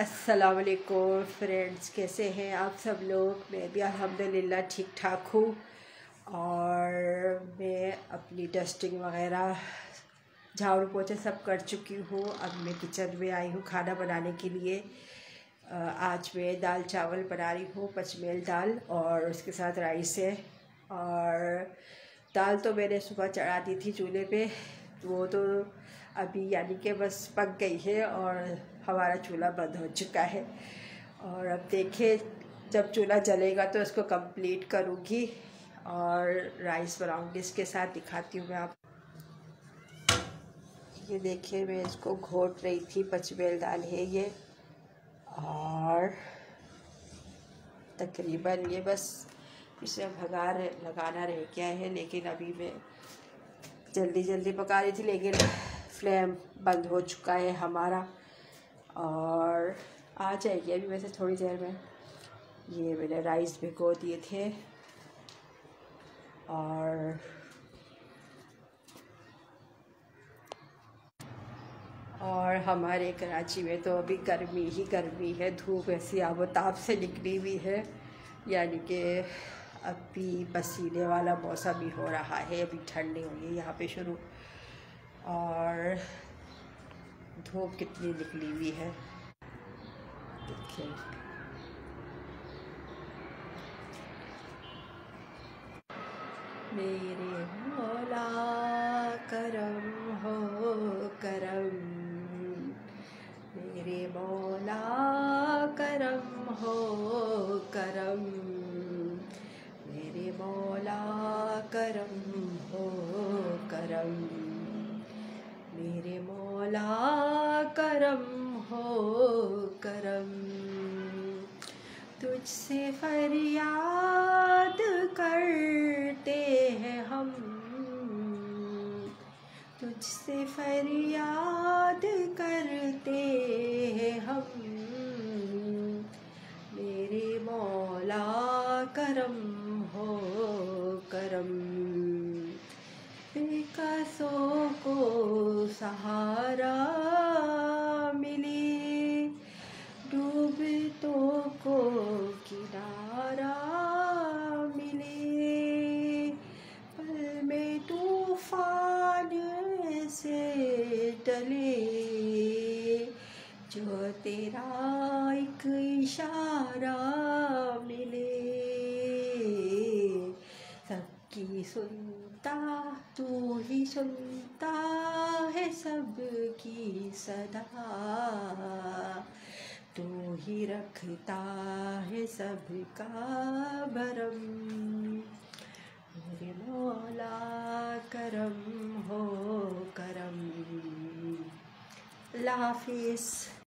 अस्सलाम वालेकुम फ्रेंड्स, कैसे हैं आप सब लोग? मैं भी अल्हम्दुलिल्लाह ठीक ठाक हूँ और मैं अपनी डस्टिंग वगैरह झाड़ू पोछा सब कर चुकी हूँ। अब मैं किचन में आई हूँ खाना बनाने के लिए। आज मैं दाल चावल बना रही हूँ, पचमेल दाल और उसके साथ राइस है। और दाल तो मैंने सुबह चढ़ा दी थी चूल्हे पे। वो तो अभी यानी कि बस पक गई है और हमारा चूल्हा बंद हो चुका है। और अब देखिए, जब चूल्हा जलेगा तो इसको कंप्लीट करूँगी और राइस बनाऊँगी इसके साथ दिखाती हूँ मैं आप। ये देखिए, मैं इसको घोट रही थी, पचमेल दाल है ये। और तकरीबन ये बस इसे भगार लगाना रह गया है, लेकिन अभी मैं जल्दी जल्दी पका रही थी, लेकिन फ्लेम बंद हो चुका है हमारा। और आ जाएगी अभी वैसे थोड़ी देर में। ये मैंने राइस भिगो दिए थे। और और हमारे कराची में तो अभी गर्मी ही गर्मी है, धूप ऐसी आबोताब से निकली हुई है। यानी कि अभी पसीने वाला मौसम ही हो रहा है, अभी ठंडी हुई है यहाँ पे शुरू। और धूप कितनी निकली हुई है, देखिए। मेरे मौला करम हो, करम मेरे मौला करम हो करम। तुझसे फरियाद करते हैं हम। तुझसे फरियाद करते हैं हम। मेरे मौला करम सहारा मिले। तो को किनारा मिले। पल में तूफ़ान से डले जो तेरा एक इशारा मिले। सबकी सुनता तू ही सुनता है सबकी सदा। तू ही रखता है सबका भरम। मेरे मौला करम हो करम। लाफिस